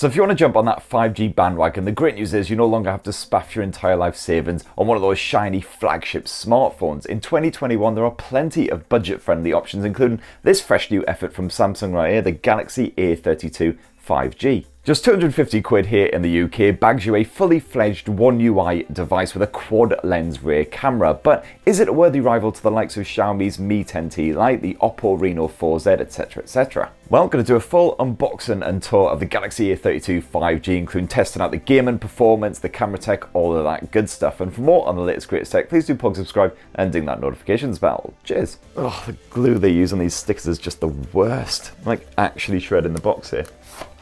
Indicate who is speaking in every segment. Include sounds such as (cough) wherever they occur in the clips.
Speaker 1: So if you want to jump on that 5G bandwagon, the great news is you no longer have to spaff your entire life savings on one of those shiny flagship smartphones. In 2021, there are plenty of budget-friendly options, including this fresh new effort from Samsung right here, the Galaxy A32 5G. Just 250 quid here in the UK bags you a fully fledged One UI device with a quad lens rear camera, but is it a worthy rival to the likes of Xiaomi's Mi 10T Lite, the Oppo Reno 4Z, etc, etc? Well, going to do a full unboxing and tour of the Galaxy A32 5G, including testing out the gaming performance, the camera tech, all of that good stuff. And for more on the latest greatest tech, please do plug subscribe and ding that notifications bell. Cheers. Oh, the glue they use on these stickers is just the worst. Like actually shredding the box here.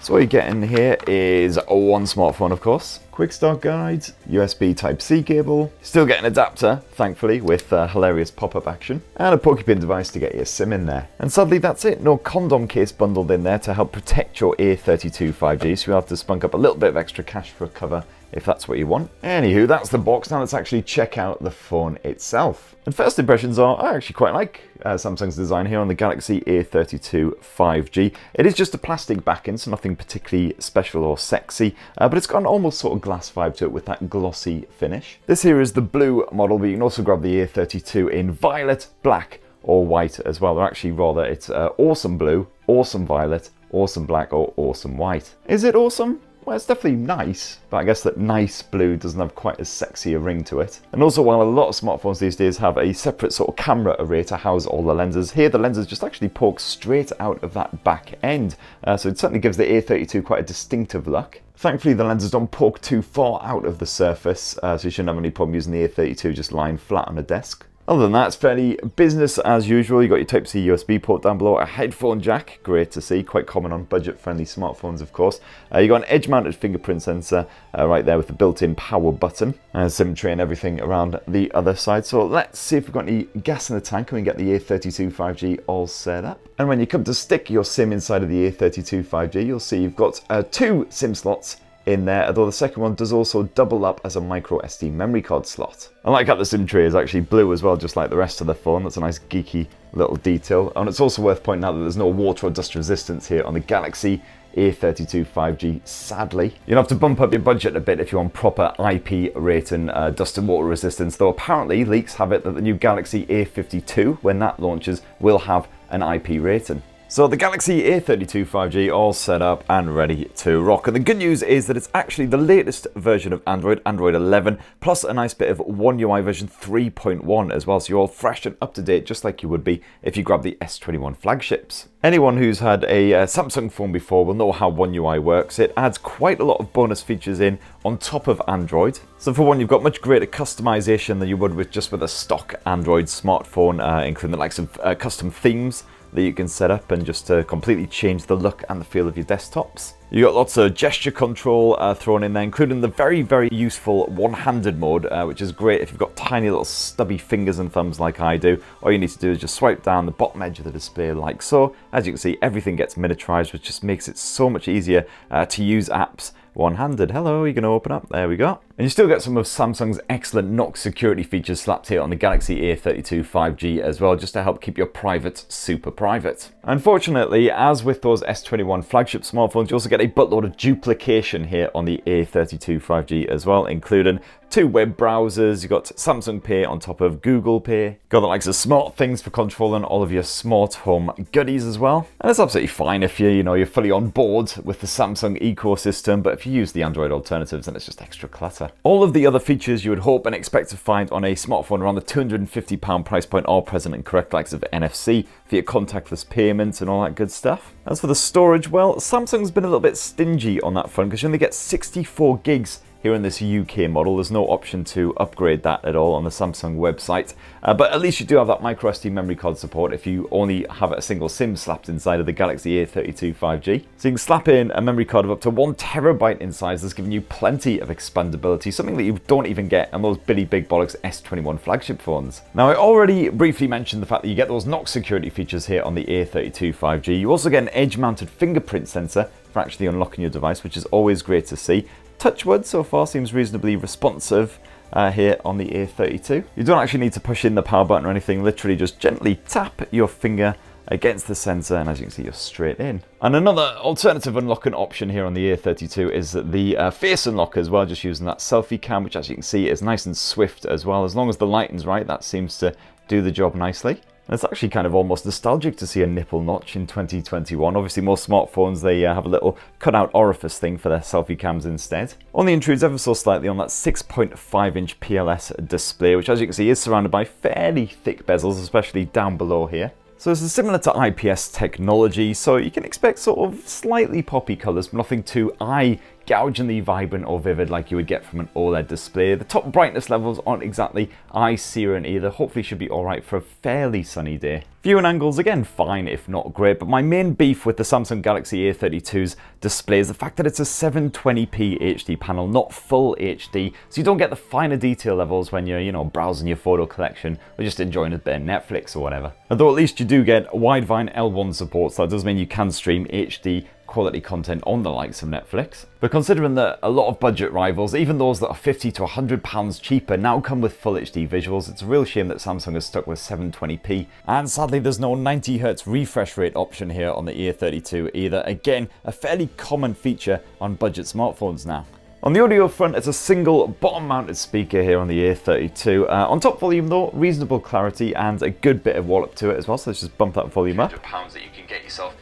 Speaker 1: So what you get in here is one smartphone, of course, quick start guides, USB Type-C cable, still get an adapter, thankfully, with uh, hilarious pop-up action, and a porcupine device to get your SIM in there. And sadly, that's it. No condom case bundled in there to help protect your A32 5G, so you'll have to spunk up a little bit of extra cash for a cover if that's what you want. Anywho, that's the box. Now let's actually check out the phone itself. And first impressions are, I actually quite like uh, Samsung's design here on the Galaxy A32 5G. It is just a plastic back backing, so nothing particularly special or sexy, uh, but it's got an almost sort of glass vibe to it with that glossy finish. This here is the blue model, but you can also grab the A32 in violet, black, or white as well. Or actually, rather, it's uh, awesome blue, awesome violet, awesome black, or awesome white. Is it awesome? Well, it's definitely nice, but I guess that nice blue doesn't have quite as sexy a ring to it. And also, while a lot of smartphones these days have a separate sort of camera array to house all the lenses, here the lenses just actually poke straight out of that back end. Uh, so it certainly gives the A32 quite a distinctive look. Thankfully, the lenses don't poke too far out of the surface, uh, so you shouldn't have any problem using the A32 just lying flat on a desk. Other than that, it's fairly business as usual. You've got your Type-C USB port down below, a headphone jack, great to see, quite common on budget-friendly smartphones, of course. Uh, you got an edge-mounted fingerprint sensor uh, right there with the built-in power button, and symmetry and everything around the other side. So let's see if we've got any gas in the tank and we get the A32 5G all set up. And when you come to stick your SIM inside of the A32 5G, you'll see you've got uh, two SIM slots in there, although the second one does also double up as a micro SD memory card slot. I like how the SIM tray is actually blue as well, just like the rest of the phone. That's a nice geeky little detail. And it's also worth pointing out that there's no water or dust resistance here on the Galaxy A32 5G, sadly. You'll have to bump up your budget a bit if you want proper IP rating uh, dust and water resistance, though apparently leaks have it that the new Galaxy A52, when that launches, will have an IP rating. So the Galaxy A32 5G all set up and ready to rock. And the good news is that it's actually the latest version of Android, Android 11, plus a nice bit of One UI version 3.1 as well. So you're all fresh and up to date, just like you would be if you grab the S21 flagships. Anyone who's had a uh, Samsung phone before will know how One UI works. It adds quite a lot of bonus features in on top of Android. So for one, you've got much greater customization than you would with just with a stock Android smartphone, uh, including the likes of uh, custom themes, that you can set up and just to completely change the look and the feel of your desktops. You got lots of gesture control uh, thrown in there, including the very, very useful one-handed mode, uh, which is great if you've got tiny little stubby fingers and thumbs like I do. All you need to do is just swipe down the bottom edge of the display like so. As you can see, everything gets miniaturized, which just makes it so much easier uh, to use apps one-handed. Hello, you're to open up. There we go. And you still get some of Samsung's excellent Knox security features slapped here on the Galaxy A32 5G as well, just to help keep your private super private. Unfortunately, as with those S21 flagship smartphones, you also get a buttload of duplication here on the A32 5G as well, including two web browsers, you've got Samsung Pay on top of Google Pay, got the likes of SmartThings for controlling all of your smart home goodies as well. And it's absolutely fine if you, you know, you're fully on board with the Samsung ecosystem, but if you use the Android alternatives, then it's just extra clutter. All of the other features you would hope and expect to find on a smartphone around the £250 price point are present in correct likes of NFC, via contactless payments and all that good stuff. As for the storage, well, Samsung's been a little bit stingy on that front because you only get 64 gigs here in this UK model, there's no option to upgrade that at all on the Samsung website. Uh, but at least you do have that microSD memory card support if you only have a single SIM slapped inside of the Galaxy A32 5G. So you can slap in a memory card of up to one terabyte in size that's giving you plenty of expandability, something that you don't even get on those Billy Big Bollocks S21 flagship phones. Now I already briefly mentioned the fact that you get those Knox security features here on the A32 5G. You also get an edge-mounted fingerprint sensor for actually unlocking your device, which is always great to see. Touchwood so far seems reasonably responsive uh, here on the A32. You don't actually need to push in the power button or anything, literally just gently tap your finger against the sensor, and as you can see, you're straight in. And another alternative unlocking option here on the A32 is the uh, face unlock as well, just using that selfie cam, which as you can see is nice and swift as well. As long as the lighting's right, that seems to do the job nicely. It's actually kind of almost nostalgic to see a nipple notch in 2021. Obviously, most smartphones, they uh, have a little cutout orifice thing for their selfie cams instead. Only intrudes ever so slightly on that 6.5 inch PLS display, which as you can see is surrounded by fairly thick bezels, especially down below here. So this is similar to IPS technology, so you can expect sort of slightly poppy colours, but nothing too eye gougingly vibrant or vivid like you would get from an OLED display. The top brightness levels aren't exactly eye-searing either, hopefully should be alright for a fairly sunny day. Viewing angles, again, fine if not great, but my main beef with the Samsung Galaxy A32's display is the fact that it's a 720p HD panel, not full HD, so you don't get the finer detail levels when you're, you know, browsing your photo collection or just enjoying a bit of Netflix or whatever. Although at least you do get Widevine L1 support, so that does mean you can stream HD quality content on the likes of Netflix. But considering that a lot of budget rivals, even those that are 50 to 100 pounds cheaper, now come with full HD visuals, it's a real shame that Samsung has stuck with 720p. And sadly, there's no 90Hz refresh rate option here on the A32 either. Again, a fairly common feature on budget smartphones now. On the audio front, it's a single bottom-mounted speaker here on the A32. Uh, on top volume though, reasonable clarity and a good bit of wallop to it as well, so let's just bump that volume up.
Speaker 2: pounds that you can get yourself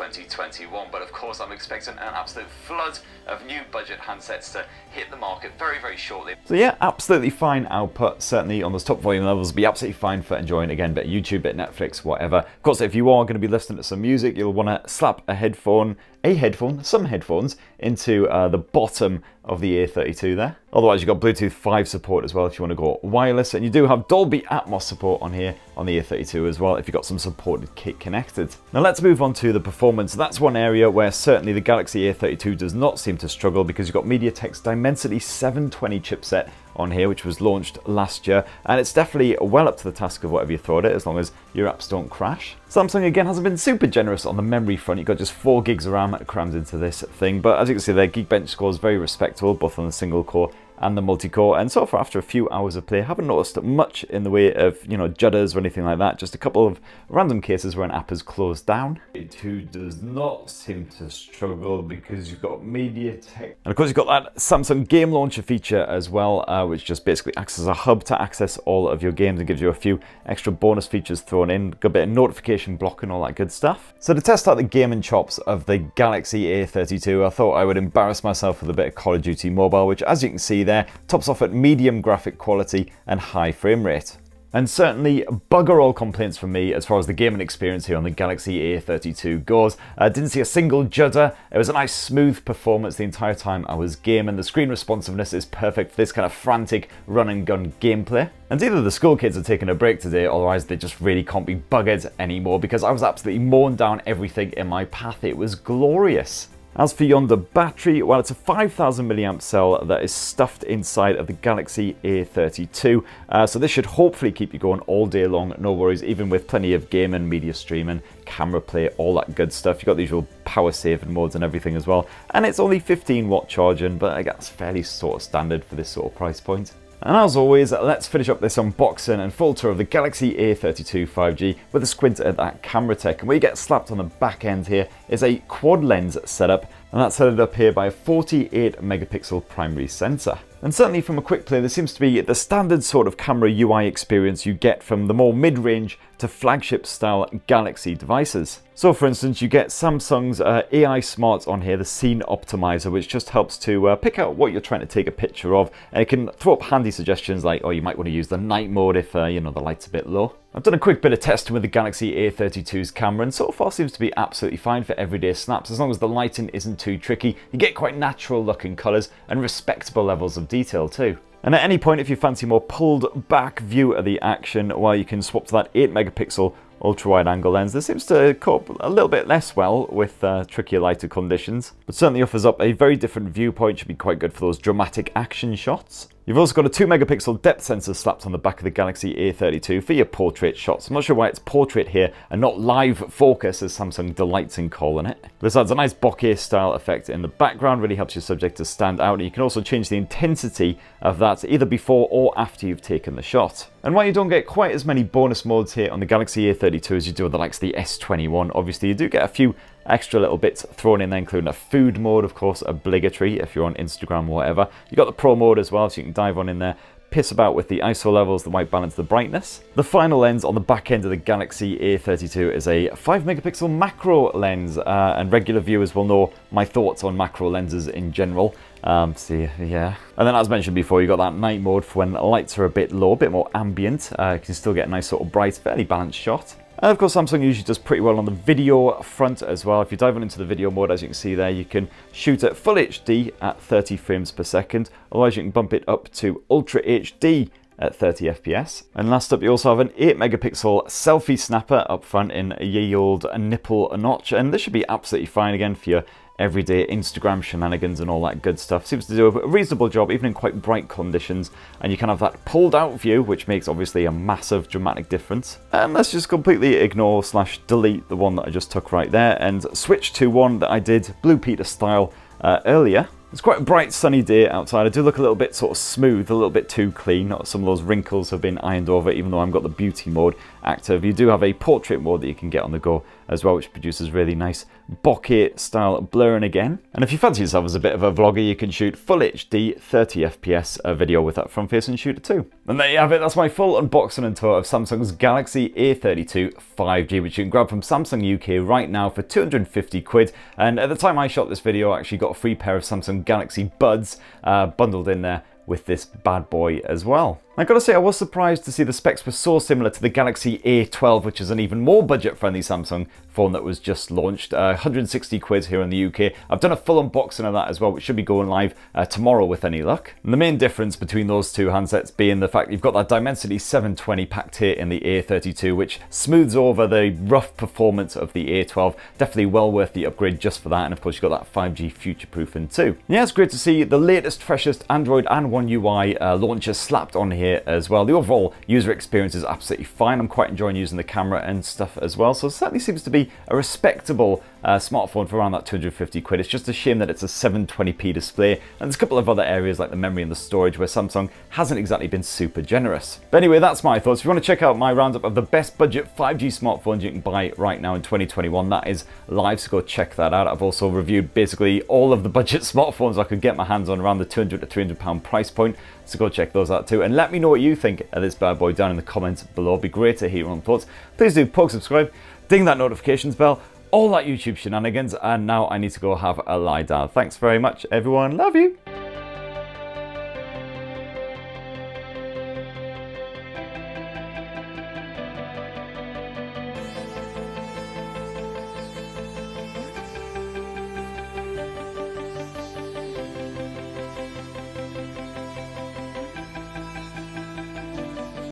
Speaker 2: 2021. But of course, I'm expecting an absolute flood of new budget handsets to hit the market very, very shortly.
Speaker 1: So yeah, absolutely fine output. Certainly on those top volume levels, be absolutely fine for enjoying, again, bit YouTube, bit Netflix, whatever. Of course, if you are going to be listening to some music, you'll want to slap a headphone a headphone, some headphones, into uh, the bottom of the A32 there. Otherwise, you've got Bluetooth 5 support as well if you want to go wireless, and you do have Dolby Atmos support on here on the A32 as well if you've got some supported kit connected. Now let's move on to the performance. That's one area where certainly the Galaxy A32 does not seem to struggle because you've got MediaTek's Dimensity 720 chipset on here, which was launched last year, and it's definitely well up to the task of whatever you throw at it, as long as your apps don't crash. Samsung again hasn't been super generous on the memory front. You've got just 4 gigs of RAM crammed into this thing, but as you can see their Geekbench score is very respectable, both on the single core and the multi-core. And so far, after a few hours of play, I haven't noticed much in the way of, you know, judders or anything like that. Just a couple of random cases where an app has closed down. It who does not seem to struggle because you've got MediaTek. And of course, you've got that Samsung Game Launcher feature as well, uh, which just basically acts as a hub to access all of your games and gives you a few extra bonus features thrown in. Got a bit of notification blocking, and all that good stuff. So to test out the gaming chops of the Galaxy A32, I thought I would embarrass myself with a bit of Call of Duty Mobile, which as you can see there, tops off at medium graphic quality and high frame rate. And certainly, bugger all complaints from me as far as the gaming experience here on the Galaxy A32 goes. I uh, didn't see a single judder. It was a nice smooth performance the entire time I was gaming. The screen responsiveness is perfect for this kind of frantic run and gun gameplay. And either the school kids are taking a break today, otherwise they just really can't be buggered anymore because I was absolutely mowing down everything in my path. It was glorious. As for yonder battery, well it's a 5000 milliamp cell that is stuffed inside of the Galaxy A32, uh, so this should hopefully keep you going all day long, no worries, even with plenty of gaming, media streaming, camera play, all that good stuff. You've got the usual power saving modes and everything as well, and it's only 15 watt charging, but I guess fairly sort of standard for this sort of price point. And as always, let's finish up this unboxing and full tour of the Galaxy A32 5G with a squint at that camera tech. And what you get slapped on the back end here is a quad lens setup, and that's headed up here by a 48 megapixel primary sensor. And certainly from a quick play, there seems to be the standard sort of camera UI experience you get from the more mid-range to flagship style Galaxy devices. So for instance, you get Samsung's uh, AI Smart on here, the Scene Optimizer, which just helps to uh, pick out what you're trying to take a picture of. And it can throw up handy suggestions like, oh, you might want to use the night mode if, uh, you know, the light's a bit low. I've done a quick bit of testing with the Galaxy A32's camera and so far seems to be absolutely fine for everyday snaps as long as the lighting isn't too tricky. You get quite natural looking colours and respectable levels of detail too. And at any point, if you fancy more pulled back view of the action, well, you can swap to that 8 megapixel ultra wide angle lens that seems to cope a little bit less well with uh, trickier lighter conditions, but certainly offers up a very different viewpoint, should be quite good for those dramatic action shots. You've also got a 2 megapixel depth sensor slapped on the back of the Galaxy A32 for your portrait shots. I'm not sure why it's portrait here and not live focus as Samsung delights in calling it. This adds a nice bokeh style effect in the background, really helps your subject to stand out and you can also change the intensity of that either before or after you've taken the shot. And while you don't get quite as many bonus modes here on the Galaxy A32 as you do on the likes of the S21, obviously you do get a few extra little bits thrown in there, including a food mode, of course, obligatory if you're on Instagram or whatever. You've got the pro mode as well, so you can dive on in there, piss about with the ISO levels, the white balance, the brightness. The final lens on the back end of the Galaxy A32 is a 5 megapixel macro lens, uh, and regular viewers will know my thoughts on macro lenses in general. Um, see, yeah. And then as mentioned before, you've got that night mode for when lights are a bit low, a bit more ambient. Uh, you can still get a nice sort of bright, fairly balanced shot. And of course, Samsung usually does pretty well on the video front as well. If you dive on into the video mode, as you can see there, you can shoot at full HD at 30 frames per second. Otherwise, you can bump it up to Ultra HD at 30 FPS. And last up, you also have an 8 megapixel selfie snapper up front in a ye old nipple notch. And this should be absolutely fine again for your everyday Instagram shenanigans and all that good stuff. Seems to do a reasonable job, even in quite bright conditions. And you can have that pulled out view, which makes obviously a massive dramatic difference. And let's just completely ignore slash delete the one that I just took right there and switch to one that I did Blue Peter style uh, earlier. It's quite a bright sunny day outside. I do look a little bit sort of smooth, a little bit too clean. Some of those wrinkles have been ironed over even though I've got the beauty mode active. You do have a portrait mode that you can get on the go as well, which produces really nice bokeh style blurring again. And if you fancy yourself as a bit of a vlogger, you can shoot full HD 30 FPS video with that front facing shooter too. And there you have it, that's my full unboxing and tour of Samsung's Galaxy A32 5G, which you can grab from Samsung UK right now for 250 quid. And at the time I shot this video, I actually got a free pair of Samsung Galaxy Buds uh, bundled in there with this bad boy as well. I gotta say, I was surprised to see the specs were so similar to the Galaxy A12, which is an even more budget-friendly Samsung phone that was just launched. Uh, 160 quid here in the UK. I've done a full unboxing of that as well, which should be going live uh, tomorrow with any luck. And the main difference between those two handsets being the fact you've got that Dimensity 720 packed here in the A32, which smooths over the rough performance of the A12. Definitely well worth the upgrade just for that. And of course, you've got that 5G future-proofing too. Yeah, it's great to see the latest, freshest Android and One UI uh, launcher slapped on here here as well. The overall user experience is absolutely fine. I'm quite enjoying using the camera and stuff as well. So it certainly seems to be a respectable uh, smartphone for around that 250 quid. It's just a shame that it's a 720p display. And there's a couple of other areas like the memory and the storage where Samsung hasn't exactly been super generous. But anyway, that's my thoughts. If you want to check out my roundup of the best budget 5G smartphones you can buy right now in 2021, that is live, so go check that out. I've also reviewed basically all of the budget (laughs) smartphones I could get my hands on around the 200 to 300 pound price point. So go check those out too. And let me know what you think of this bad boy down in the comments below. It'd be great to hear your own thoughts. Please do poke subscribe, ding that notifications bell, all that YouTube shenanigans. And now I need to go have a lie down. Thanks very much, everyone. Love you.